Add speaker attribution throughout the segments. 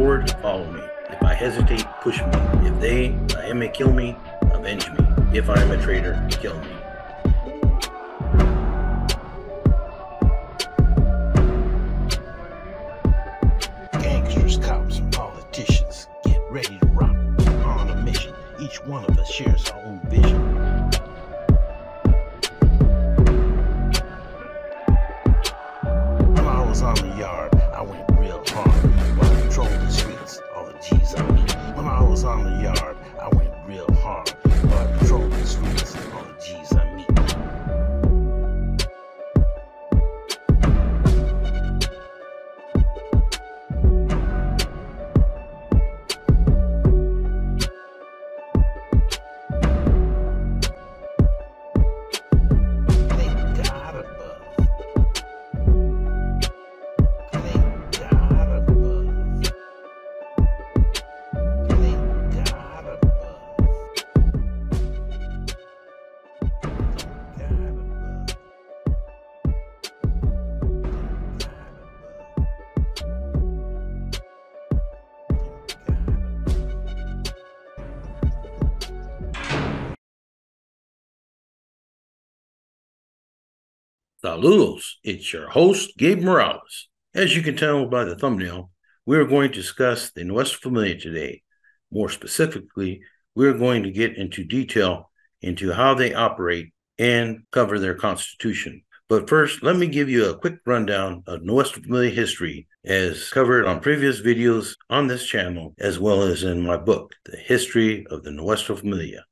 Speaker 1: forward, follow me. If I hesitate, push me. If they, I am may kill me, avenge me. If I am a traitor, kill me.
Speaker 2: Gangsters, cops, and politicians, get ready to rock on a mission. Each one of us shares
Speaker 1: Saludos, it's your host, Gabe Morales. As you can tell by the thumbnail, we are going to discuss the Nuestra Familia today. More specifically, we're going to get into detail into how they operate and cover their constitution. But first, let me give you a quick rundown of Nuestra Familia history as covered on previous videos on this channel, as well as in my book, The History of the Nuestra Familia.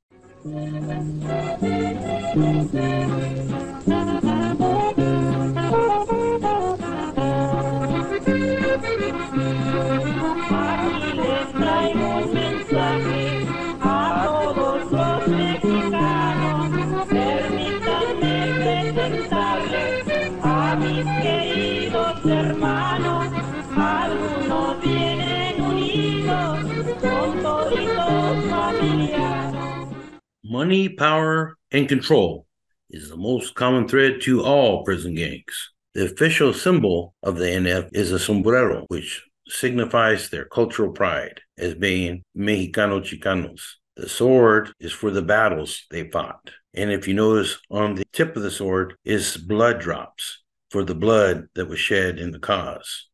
Speaker 1: Money, power, and control is the most common thread to all prison gangs. The official symbol of the NF is a sombrero, which signifies their cultural pride as being Mexicano Chicanos. The sword is for the battles they fought. And if you notice on the tip of the sword is blood drops for the blood that was shed in the cause.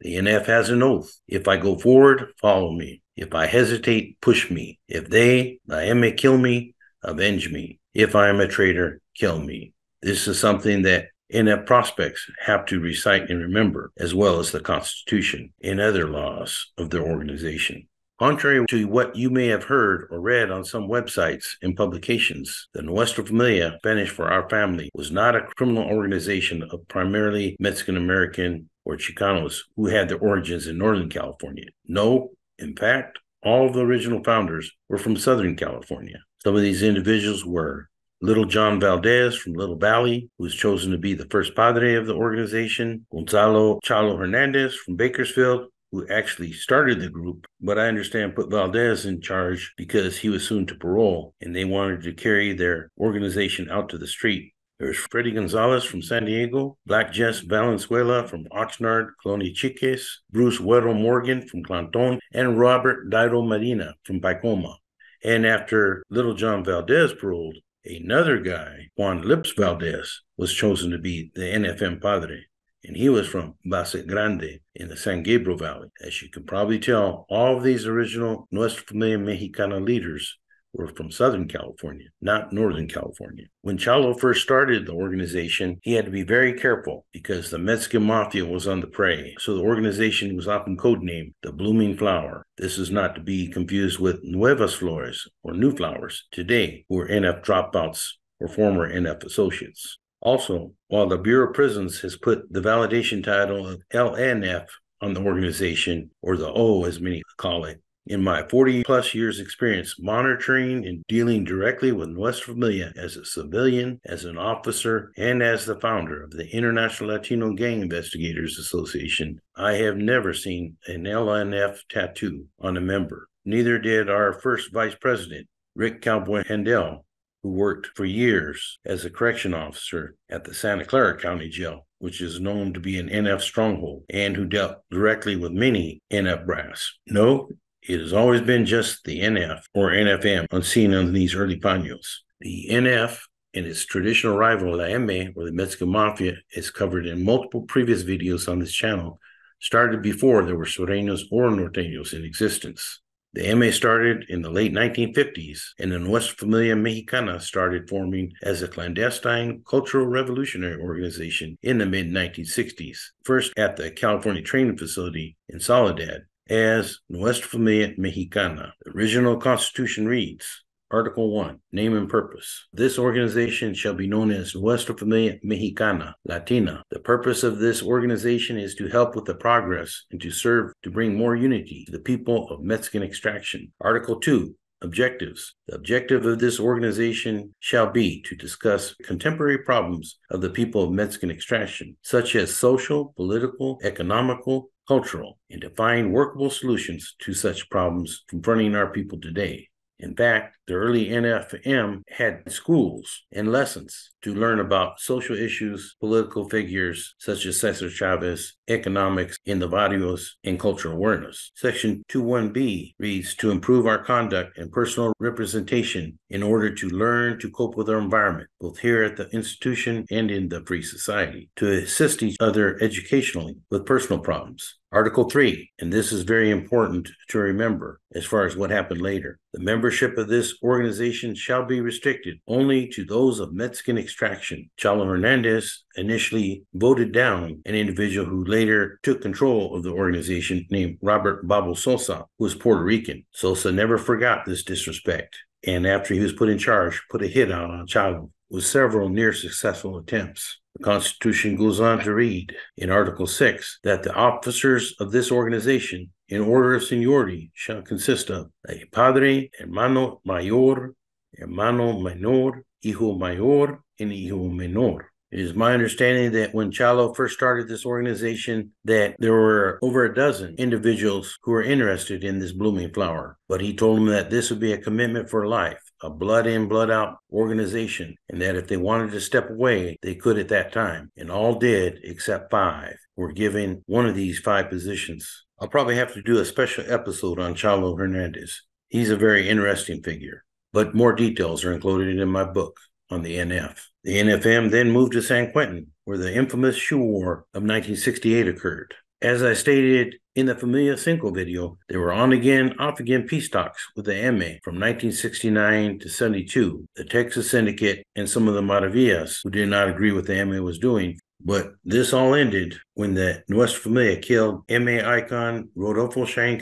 Speaker 1: The NF has an oath. If I go forward, follow me. If I hesitate, push me. If they, I may kill me, avenge me. If I am a traitor, kill me. This is something that NF prospects have to recite and remember, as well as the Constitution and other laws of their organization. Contrary to what you may have heard or read on some websites and publications, the Nuestra Familia, Spanish for our family, was not a criminal organization of primarily Mexican American or Chicanos who had their origins in Northern California. No, in fact, all of the original founders were from Southern California. Some of these individuals were Little John Valdez from Little Valley, who was chosen to be the first padre of the organization, Gonzalo Chalo Hernandez from Bakersfield, who actually started the group, but I understand put Valdez in charge because he was soon to parole and they wanted to carry their organization out to the street. There's Freddy Gonzalez from San Diego, Black Jess Valenzuela from Oxnard, Colonia Chiques, Bruce Huero Morgan from Clanton, and Robert Dido Medina from Pacoima. And after Little John Valdez paroled, another guy, Juan Lips Valdez, was chosen to be the NFM Padre. And he was from Bassett Grande in the San Gabriel Valley. As you can probably tell, all of these original Nuestra Familia Mexicana leaders were from Southern California, not Northern California. When Chalo first started the organization, he had to be very careful because the Mexican mafia was on the prey. So the organization was often codenamed the Blooming Flower. This is not to be confused with Nuevas Flores or New Flowers today, who are NF dropouts or former NF associates. Also, while the Bureau of Prisons has put the validation title of LNF on the organization, or the O as many call it, in my 40 plus years experience monitoring and dealing directly with Nuestra Familia as a civilian, as an officer, and as the founder of the International Latino Gang Investigators Association, I have never seen an LNF tattoo on a member. Neither did our first vice president, Rick Cowboy Handel, who worked for years as a correction officer at the Santa Clara County Jail. which is known to be an NF stronghold, and who dealt directly with many NF brass. No, it has always been just the NF or NFM unseen on these early paños. The NF and its traditional rival, La M, or the Mexican Mafia, is covered in multiple previous videos on this channel, started before there were sureños or norteños in existence. The MA started in the late 1950s, and the Nuestra Familia Mexicana started forming as a clandestine cultural revolutionary organization in the mid 1960s, first at the California Training Facility in Soledad as Nuestra Familia Mexicana. The original constitution reads Article 1 Name and Purpose. This organization shall be known as Nuestra Familia Mexicana Latina. The purpose of this organization is to help with the progress and to serve to bring more unity to the people of Mexican extraction. Article 2 Objectives. The objective of this organization shall be to discuss contemporary problems of the people of Mexican extraction, such as social, political, economical, cultural, and to find workable solutions to such problems confronting our people today. In fact, the early NFM had schools and lessons to learn about social issues, political figures such as Cesar Chavez, economics in the barrios, and cultural awareness. Section 21B reads to improve our conduct and personal representation in order to learn to cope with our environment, both here at the institution and in the free society, to assist each other educationally with personal problems, Article 3, and this is very important to remember as far as what happened later. The membership of this organization shall be restricted only to those of Mexican extraction. Chalo Hernandez initially voted down an individual who later took control of the organization named Robert Babo Sosa, who was Puerto Rican. Sosa never forgot this disrespect, and after he was put in charge, put a hit out on Chalo with several near successful attempts. The Constitution goes on to read in Article 6 that the officers of this organization, in order of seniority, shall consist of a padre, hermano mayor, hermano menor, hijo mayor, and hijo menor. It is my understanding that when Chalo first started this organization, that there were over a dozen individuals who were interested in this blooming flower. But he told them that this would be a commitment for life, a blood in, blood out organization, and that if they wanted to step away, they could at that time. And all did except five were given one of these five positions. I'll probably have to do a special episode on Chalo Hernandez. He's a very interesting figure, but more details are included in my book on the NF. The NFM then moved to San Quentin, where the infamous Shoe War of 1968 occurred. As I stated in the Familia Cinco video, there were on again, off again peace talks with the MA from 1969 to 72, the Texas Syndicate, and some of the Maravillas who did not agree with the MA was doing. But this all ended when the Nuestra Familia killed MA icon Rodolfo Chain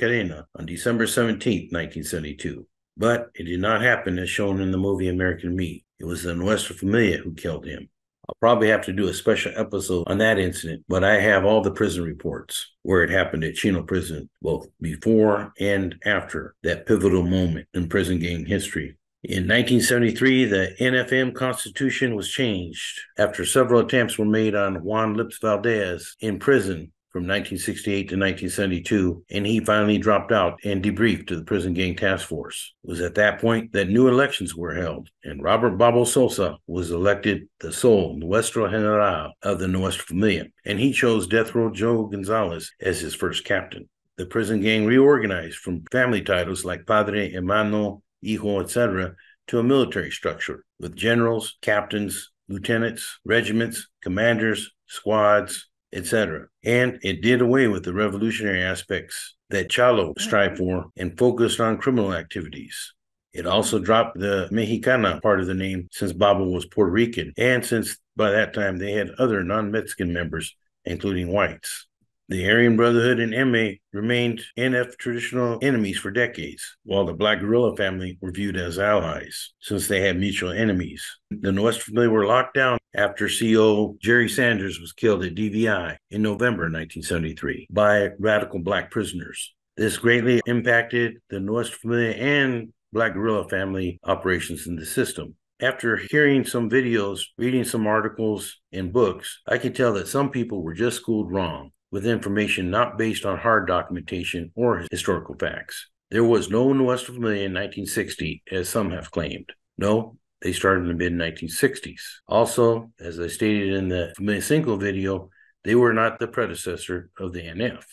Speaker 1: on December 17, 1972. But it did not happen as shown in the movie American Me. It was the Nuestra Familia who killed him. I'll probably have to do a special episode on that incident, but I have all the prison reports where it happened at Chino Prison, both before and after that pivotal moment in prison gang history. In 1973, the NFM Constitution was changed after several attempts were made on Juan Lips Valdez in prison from 1968 to 1972, and he finally dropped out and debriefed to the prison gang task force. It was at that point that new elections were held, and Robert Babo Sosa was elected the sole Nuestro General of the Nuestra Familia, and he chose Death Row Joe Gonzalez as his first captain. The prison gang reorganized from family titles like Padre, Hermano, Hijo, etc., to a military structure with generals, captains, lieutenants, regiments, commanders, squads, etc. And it did away with the revolutionary aspects that Chalo strived for and focused on criminal activities. It also dropped the Mexicana part of the name since Babo was Puerto Rican, and since by that time they had other non Mexican members, including whites. The Aryan Brotherhood and MA remained NF traditional enemies for decades, while the Black Guerrilla family were viewed as allies since they had mutual enemies. The Nuestra Familia were locked down after CO Jerry Sanders was killed at DVI in November 1973 by radical black prisoners. This greatly impacted the Nuestra Familia and Black Guerrilla family operations in the system. After hearing some videos, reading some articles and books, I can tell that some people were just schooled wrong with information not based on hard documentation or historical facts. There was no Nuestra Familia in 1960, as some have claimed. No, They started in the mid 1960s. Also, as I stated in the Familia Cinco video, they were not the predecessor of the NF.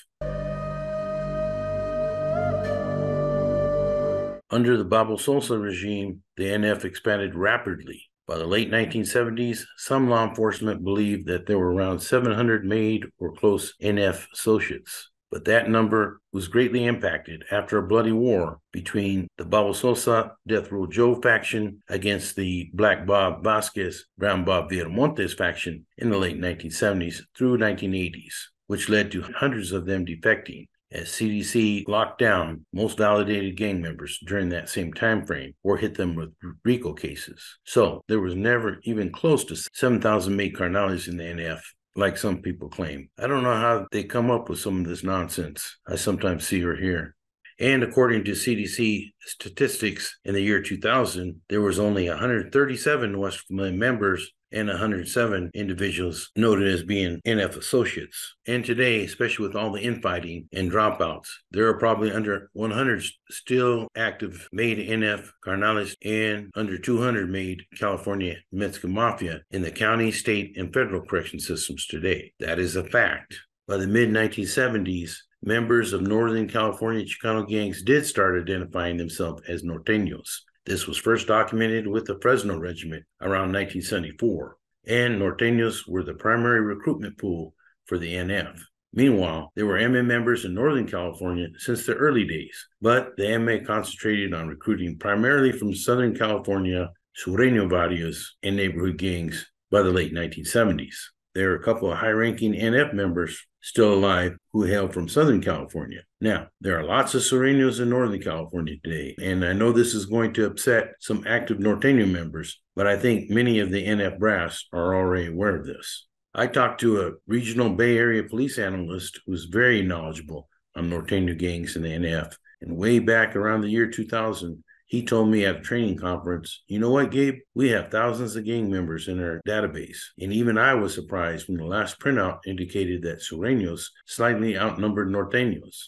Speaker 1: Under the Babo Sosa regime, the NF expanded rapidly. By the late 1970s, some law enforcement believed that there were around 700 made or close NF associates but that number was greatly impacted after a bloody war between the Babo Sosa Death Row Joe faction against the Black Bob Vasquez Brown Bob Villamontes faction in the late 1970s through 1980s, which led to hundreds of them defecting as CDC locked down most validated gang members during that same time frame or hit them with RICO cases. So there was never even close to 7,000 made carnales in the NF like some people claim. I don't know how they come up with some of this nonsense I sometimes see or hear. And according to CDC statistics in the year 2000, there was only 137 Nuestra Familia members and 107 individuals noted as being NF associates. And today, especially with all the infighting and dropouts, there are probably under 100 still active made NF Carnales and under 200 made California Mexican Mafia in the county, state, and federal correction systems today. That is a fact. By the mid 1970s, members of Northern California Chicano gangs did start identifying themselves as norteños. This was first documented with the Fresno Regiment around 1974, and Norteños were the primary recruitment pool for the NF. Meanwhile, there were MA members in Northern California since the early days, but the MA concentrated on recruiting primarily from Southern California, Sureño barrios, and neighborhood gangs by the late 1970s. There are a couple of high ranking NF members still alive who hail from Southern California. Now, there are lots of Sureños in Northern California today, and I know this is going to upset some active Norteño members, but I think many of the NF brass are already aware of this. I talked to a regional Bay Area police analyst who's very knowledgeable on Norteño gangs in the NF. And way back around the year 2000, he told me at a training conference, you know what, Gabe? We have thousands of gang members in our database. And even I was surprised when the last printout indicated that Sureños slightly outnumbered Norteños.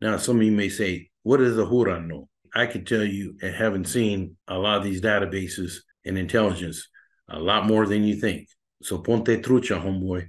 Speaker 1: Now, some of you may say, what is a Huron know? I can tell you, and having seen a lot of these databases and intelligence, a lot more than you think. So ponte trucha, homeboy.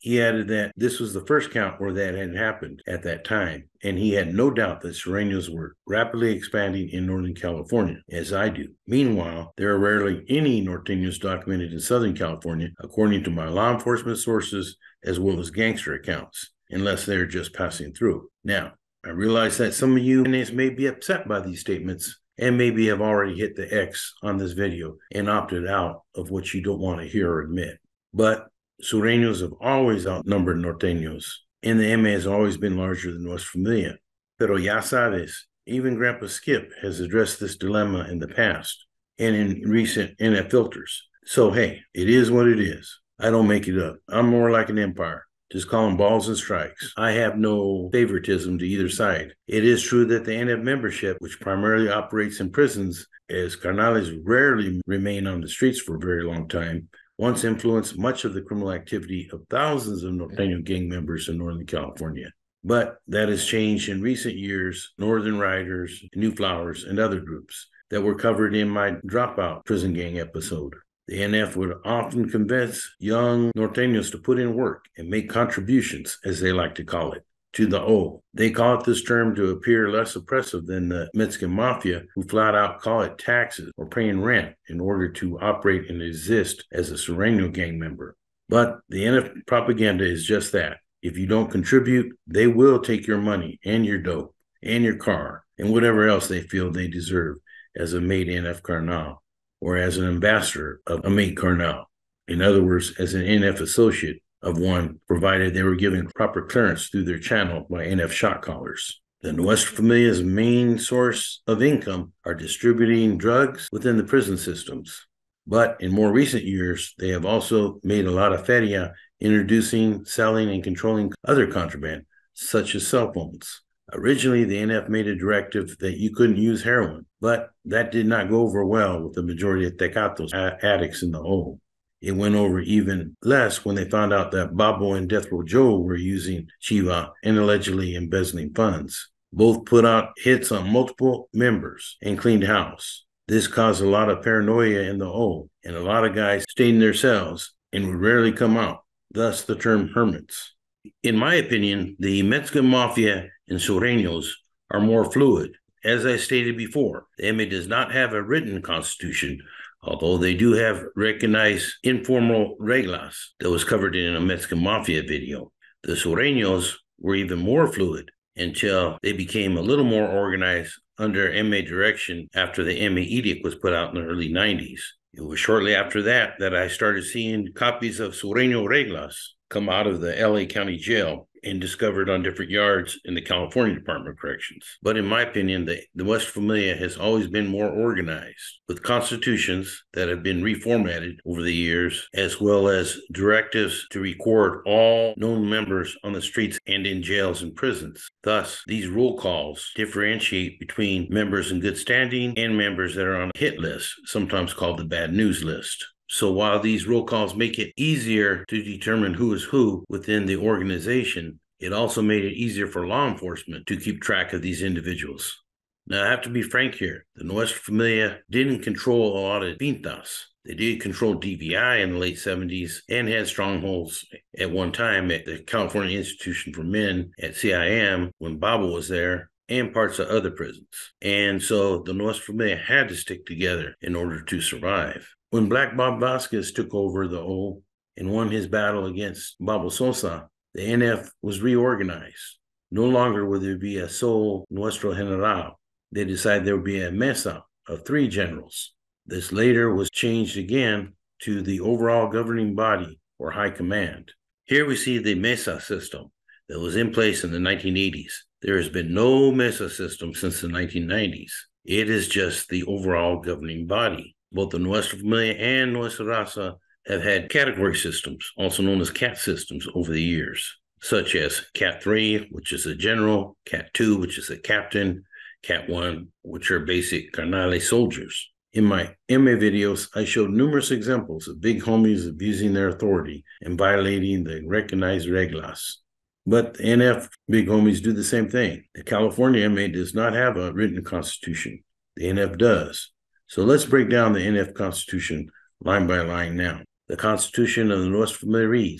Speaker 1: He added that this was the first count where that had happened at that time, and he had no doubt that Sureños were rapidly expanding in Northern California, as I do. Meanwhile, there are rarely any Norteños documented in Southern California, according to my law enforcement sources, as well as gangster accounts, unless they're just passing through. Now, I realize that some of you may be upset by these statements and maybe have already hit the X on this video and opted out of what you don't want to hear or admit. But Sureños have always outnumbered Norteños, and the MA has always been larger than Nuestra Familia. Pero ya sabes, even Grandpa Skip has addressed this dilemma in the past and in recent NF filters. So, hey, it is what it is. I don't make it up. I'm more like an empire. Just call them balls and strikes. I have no favoritism to either side. It is true that the NF membership, which primarily operates in prisons, as carnales rarely remain on the streets for a very long time, once influenced much of the criminal activity of thousands of Norteño gang members in Northern California. But that has changed in recent years. Northern Riders, New Flowers, and other groups that were covered in my Dropout prison gang episode. The NF would often convince young Norteños to put in work and make contributions, as they like to call it to the O. They call it this term to appear less oppressive than the Mexican mafia, who flat out call it taxes or paying rent in order to operate and exist as a Sureño gang member. But the NF propaganda is just that. If you don't contribute, they will take your money and your dope and your car and whatever else they feel they deserve as a made NF Carnal or as an ambassador of a made Carnal. In other words, as an NF associate of one, provided they were given proper clearance through their channel by NF shot callers. The Nuestra Familia's main source of income are distributing drugs within the prison systems. But in more recent years, they have also made a lot of feria introducing, selling, and controlling other contraband, such as cell phones. Originally, the NF made a directive that you couldn't use heroin, but that did not go over well with the majority of Tecatos addicts in the hole. It went over even less when they found out that Babo and Death Row Joe were using Chiva and allegedly embezzling funds. Both put out hits on multiple members and cleaned house. This caused a lot of paranoia in the O, and a lot of guys stayed in their cells and would rarely come out, thus the term hermits. In my opinion, the Mexican mafia and sureños are more fluid. As I stated before, the MA does not have a written constitution, although they do have recognized informal reglas that was covered in a Mexican mafia video. The sureños were even more fluid until they became a little more organized under MA direction after the MA edict was put out in the early 90s. It was shortly after that that I started seeing copies of Sureño Reglas come out of the LA County Jail and discovered on different yards in the California Department of Corrections. But in my opinion, the, the Nuestra Familia has always been more organized with constitutions that have been reformatted over the years, as well as directives to record all known members on the streets and in jails and prisons. Thus, these roll calls differentiate between members in good standing and members that are on a hit list, sometimes called the bad news list. So while these roll calls make it easier to determine who is who within the organization, it also made it easier for law enforcement to keep track of these individuals. Now, I have to be frank here. The Nuestra Familia didn't control a lot of pintas. They did control DVI in the late 70s and had strongholds at one time at the California Institution for Men at CIM when Babo was there and parts of other prisons. And so the Nuestra Familia had to stick together in order to survive. When Black Bob Vasquez took over the O and won his battle against Babo Sosa, the NF was reorganized. No longer would there be a sole Nuestro General. They decided there would be a mesa of three generals. This later was changed again to the overall governing body or high command. Here we see the mesa system that was in place in the 1980s. There has been no mesa system since the 1990s. It is just the overall governing body both the Nuestra Familia and Nuestra Raza have had category systems, also known as CAT systems, over the years, such as CAT 3, which is a general, CAT 2, which is a captain, CAT 1, which are basic carnale soldiers. In my MA videos, I showed numerous examples of big homies abusing their authority and violating the recognized reglas. But the NF big homies do the same thing. The California MA does not have a written constitution. The NF does. So let's break down the NF Constitution line by line now. The Constitution of the Nuestra Familia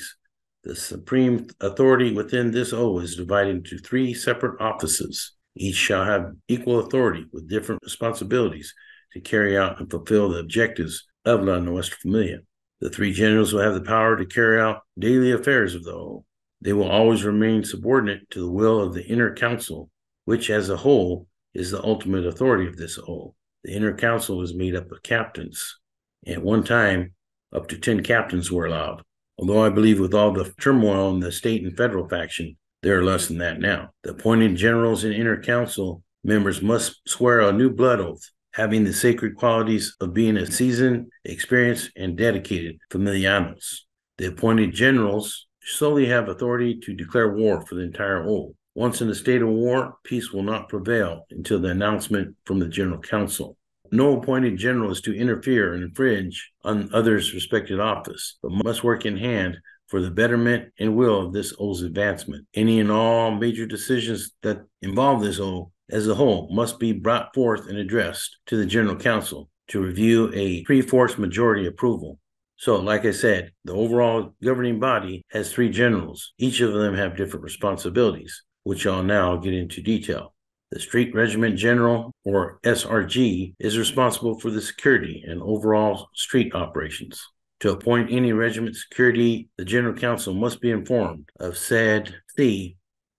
Speaker 1: the supreme authority within this O is divided into three separate offices. Each shall have equal authority with different responsibilities to carry out and fulfill the objectives of La Nuestra Familia. The three generals will have the power to carry out daily affairs of the O. They will always remain subordinate to the will of the inner council, which as a whole is the ultimate authority of this O. The inner council was made up of captains. At one time, up to 10 captains were allowed. Although I believe with all the turmoil in the state and federal faction, there are less than that now. The appointed generals and inner council members must swear a new blood oath, having the sacred qualities of being a seasoned, experienced, and dedicated familianos. The appointed generals solely have authority to declare war for the entire oath. Once in a state of war, peace will not prevail until the announcement from the General Council. No appointed general is to interfere and infringe on others' respected office, but must work in hand for the betterment and will of this O's advancement. Any and all major decisions that involve this O as a whole must be brought forth and addressed to the General Council to review a three-fourths majority approval. So, like I said, the overall governing body has three generals. Each of them have different responsibilities which I'll now get into detail. The Street Regiment General, or SRG, is responsible for the security and overall street operations. To appoint any regiment security, the General Council must be informed of said C,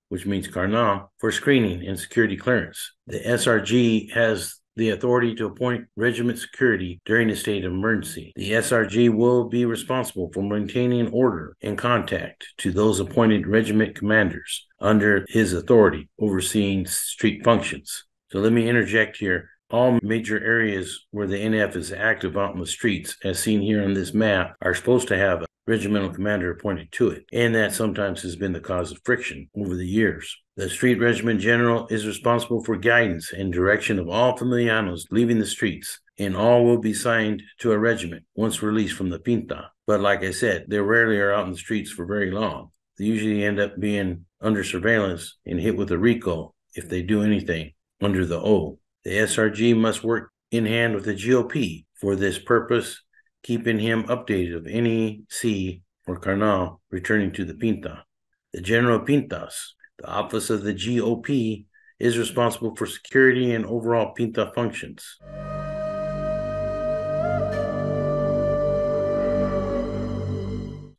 Speaker 1: which means Carnal, for screening and security clearance. The SRG has the authority to appoint regiment security during a state of emergency. The SRG will be responsible for maintaining order and contact to those appointed regiment commanders under his authority, overseeing street functions. So let me interject here. All major areas where the NF is active out in the streets, as seen here on this map, are supposed to have a regimental commander appointed to it, and that sometimes has been the cause of friction over the years. The Street Regiment General is responsible for guidance and direction of all familianos leaving the streets, and all will be signed to a regiment once released from the Pinta. But like I said, they rarely are out in the streets for very long. They usually end up being under surveillance and hit with a RICO if they do anything under the O. The SRG must work in hand with the GOP for this purpose, keeping him updated of any C or Carnal returning to the Pinta. The General Pintas, the office of the GOP, is responsible for security and overall Pinta functions.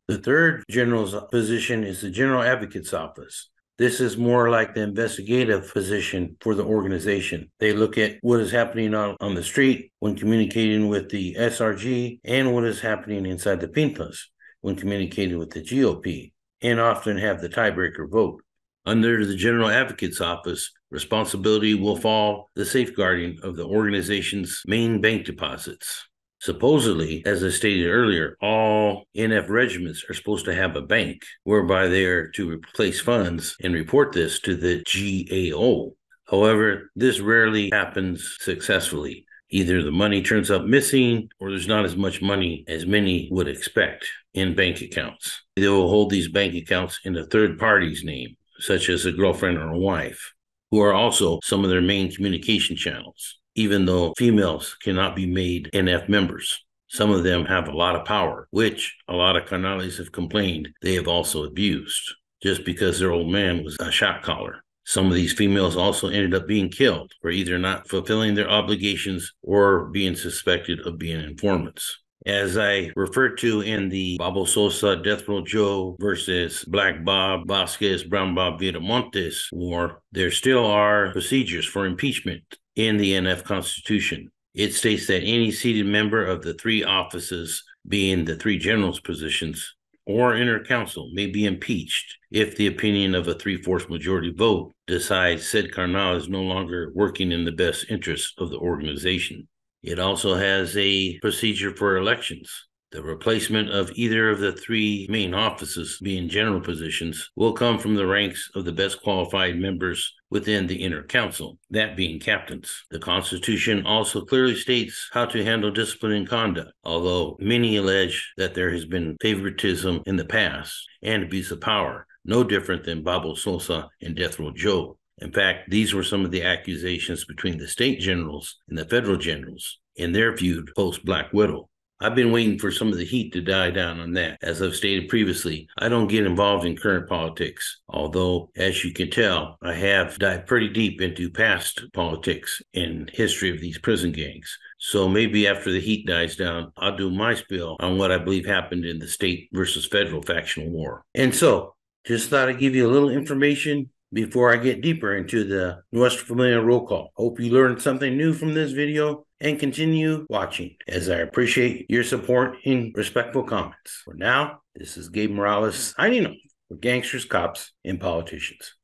Speaker 1: The third general's position is the General Advocate's Office. This is more like the investigative position for the organization. They look at what is happening on, on the street when communicating with the SRG and what is happening inside the Pintas when communicating with the GOP, and often have the tiebreaker vote. Under the General Advocate's Office, responsibility will fall the safeguarding of the organization's main bank deposits. Supposedly, as I stated earlier, all NF regiments are supposed to have a bank whereby they are to replace funds and report this to the GAO. However, this rarely happens successfully. Either the money turns up missing or there's not as much money as many would expect in bank accounts. They will hold these bank accounts in a third party's name, such as a girlfriend or a wife, who are also some of their main communication channels even though females cannot be made NF members. Some of them have a lot of power, which a lot of Carnales have complained they have also abused just because their old man was a shot caller. Some of these females also ended up being killed for either not fulfilling their obligations or being suspected of being informants. As I referred to in the Babo Sosa Death Row Joe versus Black Bob Vasquez Brown Bob Viramontes war, there still are procedures for impeachment in the NF Constitution. It states that any seated member of the three offices, being the three generals' positions, or inner council may be impeached if the opinion of a three fourths majority vote decides said Carnal is no longer working in the best interests of the organization. It also has a procedure for elections. The replacement of either of the three main offices, being general positions, will come from the ranks of the best qualified members within the inner council, that being captains. The Constitution also clearly states how to handle discipline and conduct, although many allege that there has been favoritism in the past and abuse of power, no different than Babo Sosa and Death Row Joe. In fact, these were some of the accusations between the state generals and the federal generals in their feud post Black Widow. I've been waiting for some of the heat to die down on that. As I've stated previously, I don't get involved in current politics, although, as you can tell, I have dived pretty deep into past politics and history of these prison gangs. So maybe after the heat dies down, I'll do my spill on what I believe happened in the state versus federal factional war. And so, just thought I'd give you a little information before I get deeper into the Nuestra Familia roll call. Hope you learned something new from this video and continue watching as I appreciate your support and respectful comments. For now, this is Gabe Morales signing off for Gangsters, Cops, and Politicians.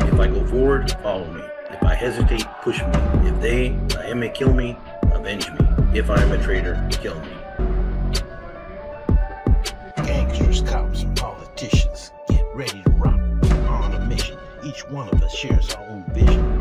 Speaker 1: If I go forward, follow me. If I hesitate, push me. If they, I may kill me, avenge me. If I am a traitor, kill me.
Speaker 2: Gangsters, cops, and politicians, get ready to rock on a mission. Each one of us shares our own vision